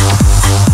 Yeah.